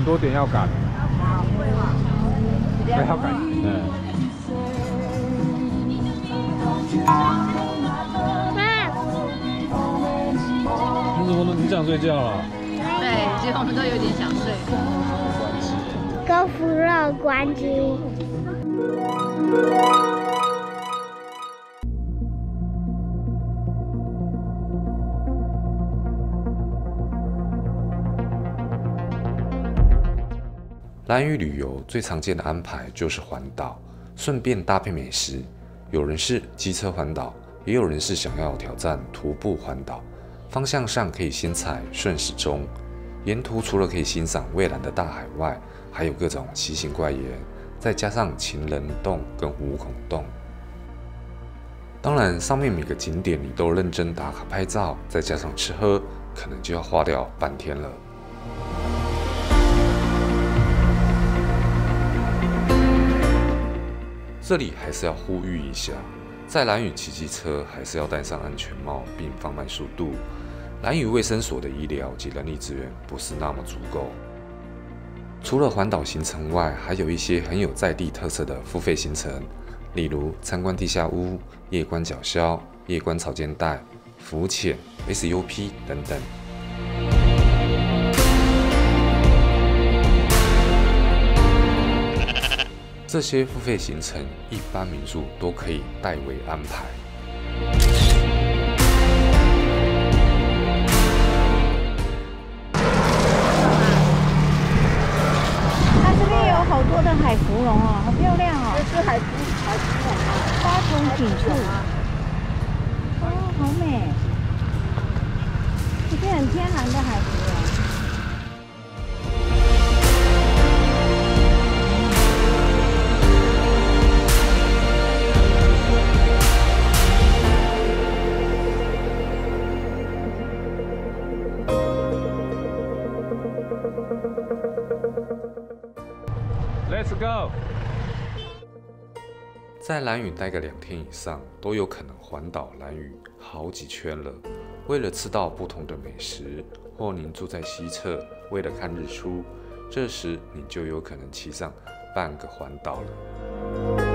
很多点要赶。还要赶。嗯。你怎么你想睡觉了？对，其实我们都有点想睡。高福乐关机。蓝屿旅游最常见的安排就是环岛，顺便搭配美食。有人是机车环岛，也有人是想要挑战徒步环岛。方向上可以先踩顺时钟，沿途除了可以欣赏蔚蓝的大海外，还有各种奇形怪岩，再加上情人洞跟五孔洞。当然，上面每个景点你都认真打卡拍照，再加上吃喝，可能就要花掉半天了。这里还是要呼吁一下，在蓝雨骑机车还是要戴上安全帽，并放慢速度。蓝雨卫生所的医疗及人力资源不是那么足够。除了环岛行程外，还有一些很有在地特色的付费行程，例如参观地下屋、夜观角鸮、夜观草间带、浮潜、SUP 等等。这些付费行程，一般民宿都可以代为安排。go。在蓝屿待个两天以上，都有可能环岛蓝屿好几圈了。为了吃到不同的美食，或您住在西侧，为了看日出，这时你就有可能骑上半个环岛了。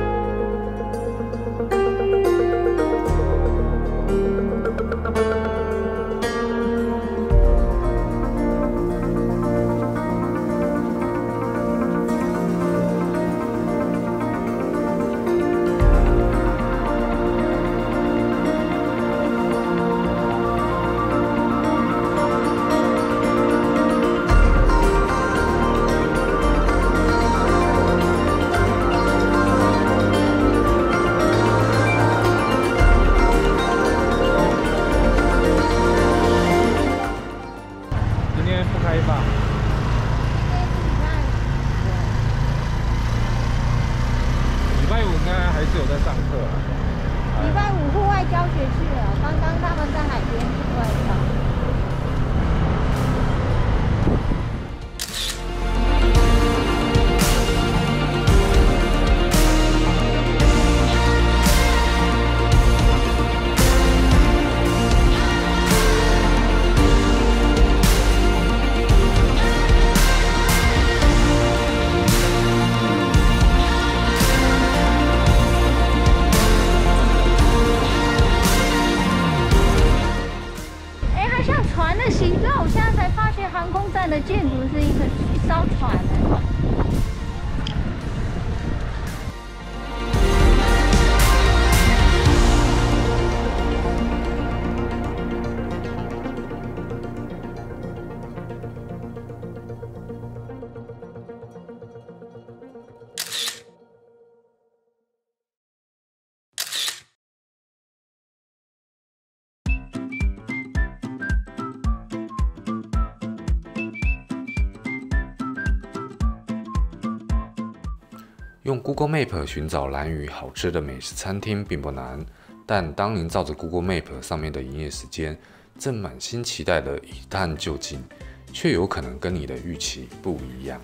用 Google Map 寻找蓝屿好吃的美食餐厅并不难，但当您照着 Google Map 上面的营业时间，正满心期待的一探究竟，却有可能跟你的预期不一样。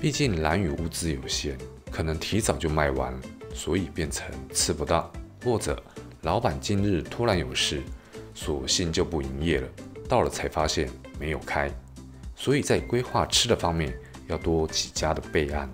毕竟蓝屿物资有限，可能提早就卖完，所以变成吃不到，或者老板今日突然有事，索性就不营业了。到了才发现没有开。所以在规划吃的方面要多几家的备案。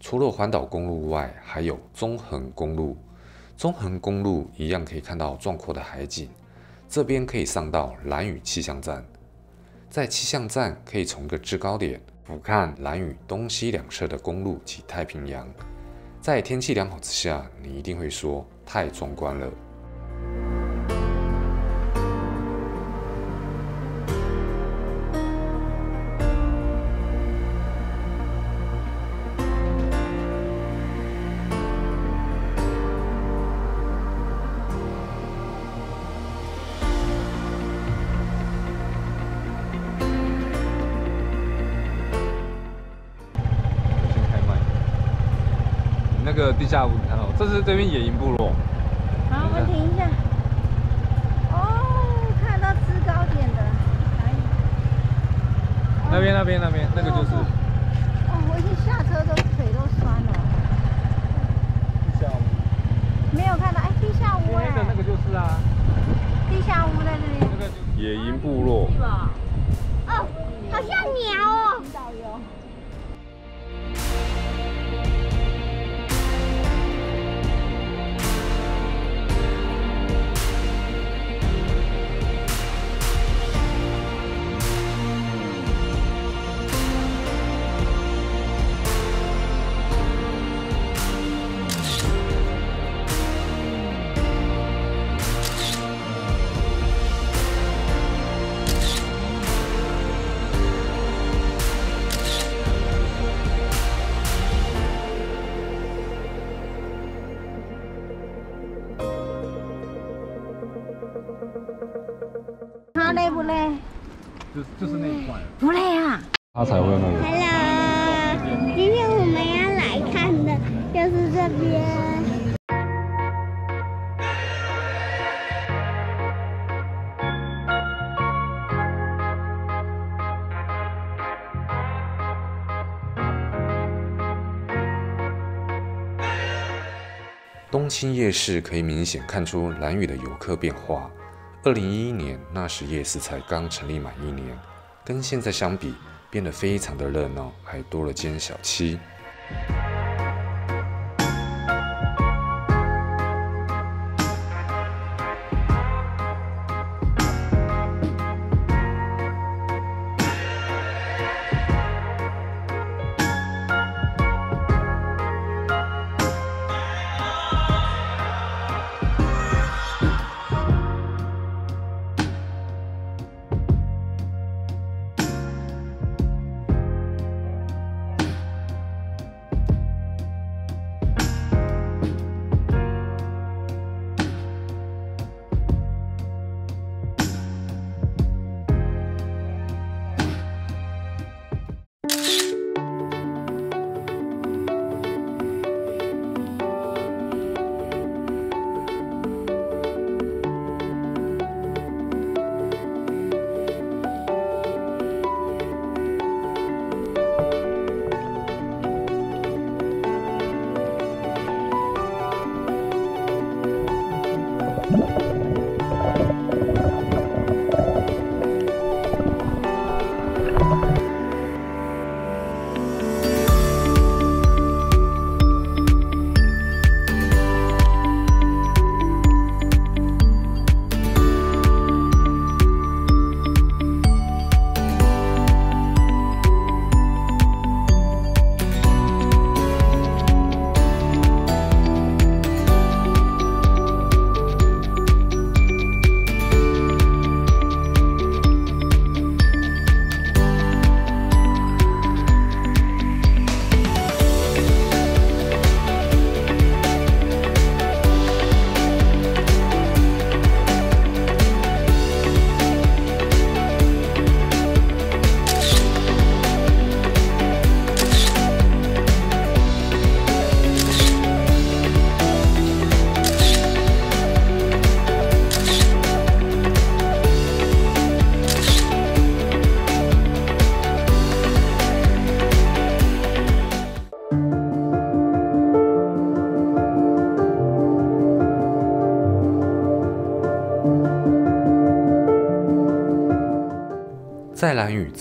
除了环岛公路外，还有中横公路。中横公路一样可以看到壮阔的海景，这边可以上到蓝屿气象站。在气象站可以从一个制高点俯瞰蓝屿东西两侧的公路及太平洋。在天气良好之下，你一定会说太壮观了。个地下屋，你看到？这是这边野营部落。好，我们停一下。哦，看到制高点的，哪里？那边那边那边，那个就是哦，我一下车都腿都酸了。地下屋。没有看到，哎，地下屋哎那，个那个就是啊，地下屋在那里。那个野营部落。就就是那一块，不累啊。他才会那个。Hello，今天我们要来看的就是这边。东青夜市可以明显看出兰屿的游客变化。二零一一年那时夜市才刚成立满一年，跟现在相比，变得非常的热闹，还多了间小七。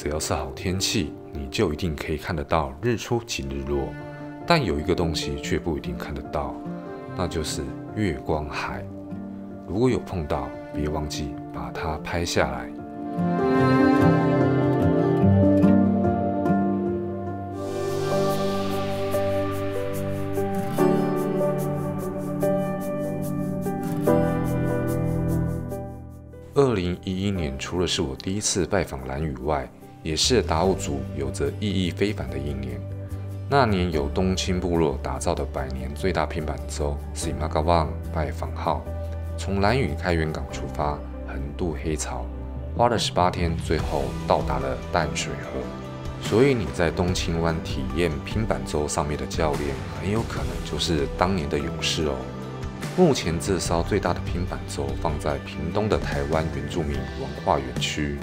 只要是好天气，你就一定可以看得到日出及日落。但有一个东西却不一定看得到，那就是月光海。如果有碰到，别忘记把它拍下来。二零一一年，除了是我第一次拜访蓝屿外，也是达悟族有着意义非凡的一年。那年有东青部落打造的百年最大平板舟 “Simagawan” 拜访号，从兰屿开元港出发，横渡黑潮，花了十八天，最后到达了淡水河。所以你在东青湾体验平板舟上面的教练，很有可能就是当年的勇士哦。目前这艘最大的平板舟放在屏东的台湾原住民文化园区。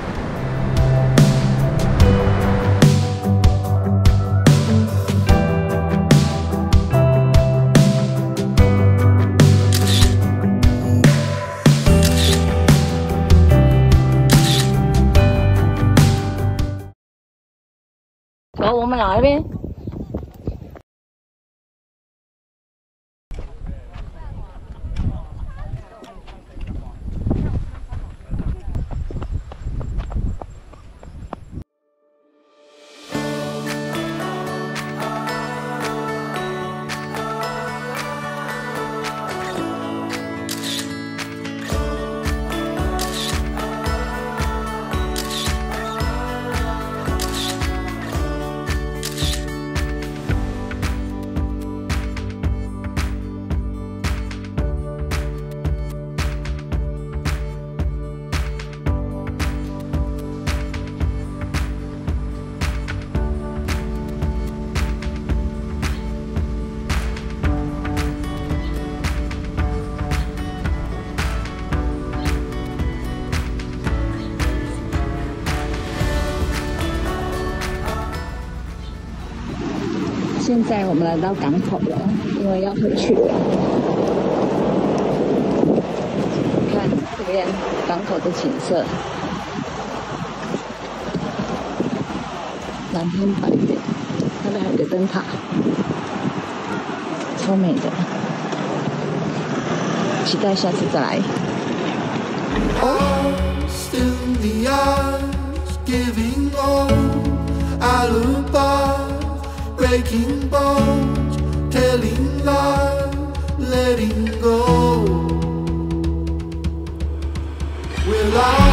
我们来呗。现在我们来到港口了，因为要回去了。看这边港口的景色，蓝天白云，那边还有个灯塔，超美的。期待下次再来。Lost breaking bones, telling lies, letting go. Will I?